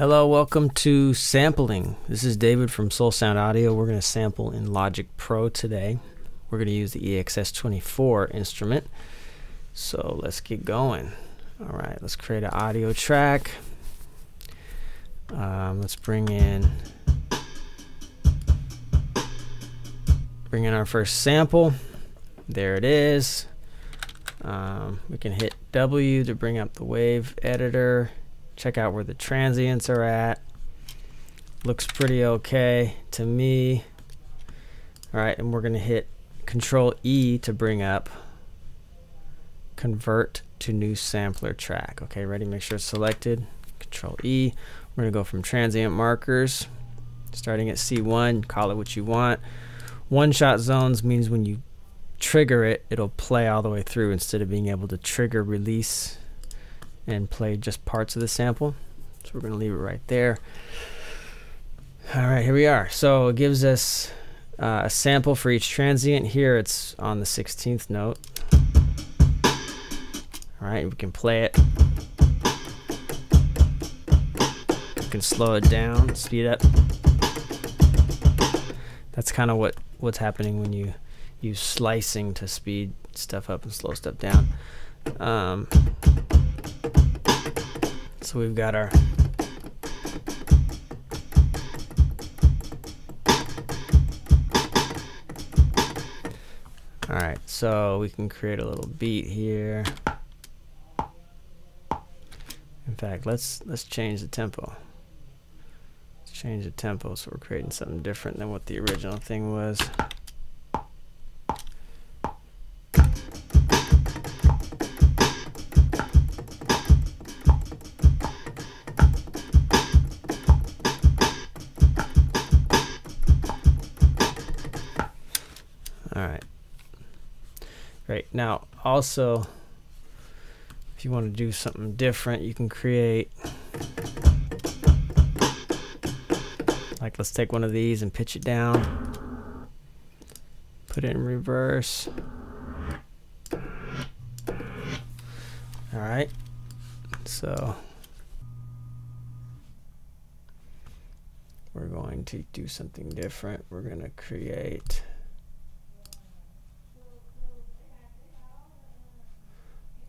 Hello, welcome to sampling. This is David from Soul Sound Audio. We're going to sample in Logic Pro today. We're going to use the EXS24 instrument. So let's get going. All right, let's create an audio track. Um, let's bring in bring in our first sample. There it is. Um, we can hit W to bring up the wave editor check out where the transients are at. Looks pretty okay to me. All right, and we're going to hit Control E to bring up convert to new sampler track. Okay, ready? Make sure it's selected. Control E. We're to go from transient markers, starting at C1, call it what you want. One shot zones means when you trigger it, it'll play all the way through instead of being able to trigger release and play just parts of the sample. So we're going to leave it right there. All right, here we are. So it gives us uh, a sample for each transient. Here it's on the 16th note. All right, we can play it. We can slow it down, speed up. That's kind of what what's happening when you use slicing to speed stuff up and slow stuff down. Um, so we've got our Alright, so we can create a little beat here. In fact, let's let's change the tempo. Let's change the tempo so we're creating something different than what the original thing was. Great. Now, also, if you want to do something different, you can create, like, let's take one of these and pitch it down, put it in reverse. All right. So, we're going to do something different. We're going to create.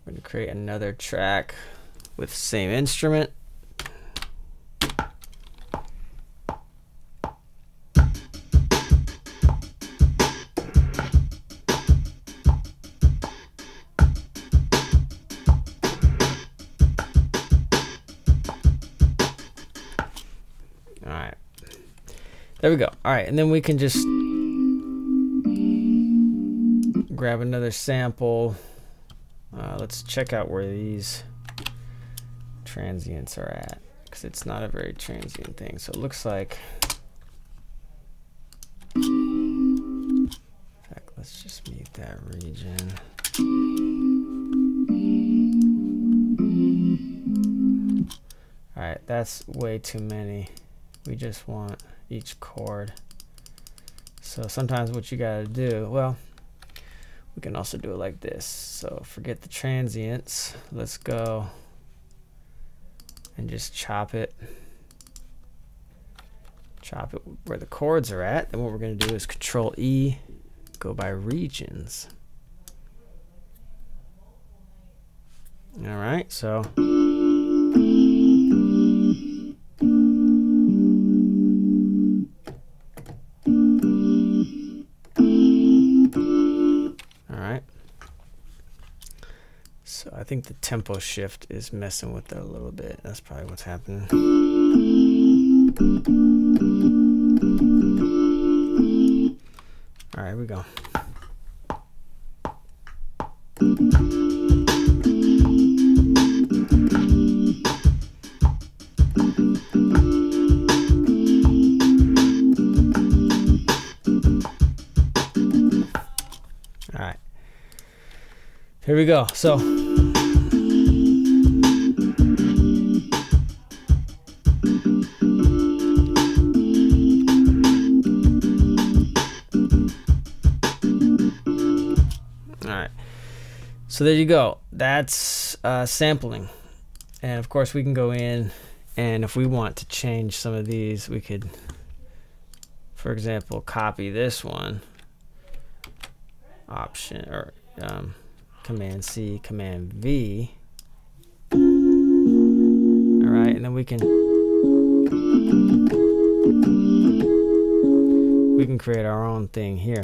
I'm going to create another track with same instrument. All right. There we go. All right, and then we can just grab another sample. Let's check out where these transients are at because it's not a very transient thing. So it looks like, in fact, let's just mute that region. All right, that's way too many. We just want each chord. So sometimes what you gotta do, well, we can also do it like this. So forget the transients. Let's go and just chop it. Chop it where the chords are at. Then what we're going to do is Control E, go by regions. All right, so. Think the tempo shift is messing with it a little bit. That's probably what's happening. All right, here we go. All right. Here we go. So So there you go. That's uh, sampling. And of course we can go in And if we want to change some of these, we could, for example, copy this one, option or um, Command C, Command V. All right, and then we can we can create our own thing here.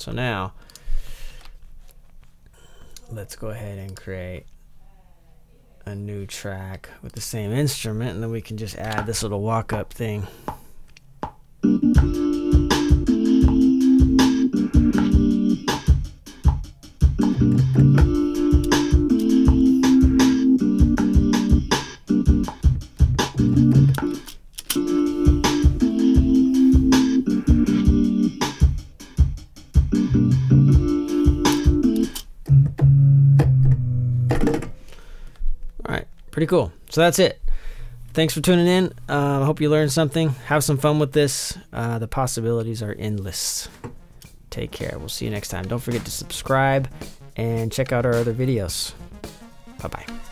So now let's go ahead and create a new track with the same instrument and then we can just add this little walk up thing. Pretty cool. So that's it. Thanks for tuning in. I uh, hope you learned something. Have some fun with this. Uh, the possibilities are endless. Take care. We'll see you next time. Don't forget to subscribe and check out our other videos. Bye bye.